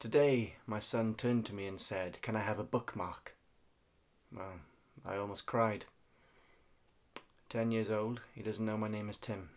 Today, my son turned to me and said, Can I have a bookmark? Well, I almost cried. Ten years old, he doesn't know my name is Tim.